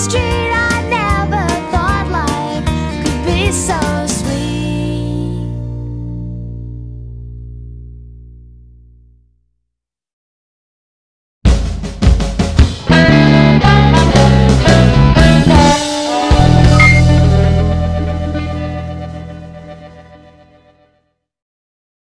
street I never thought life could be so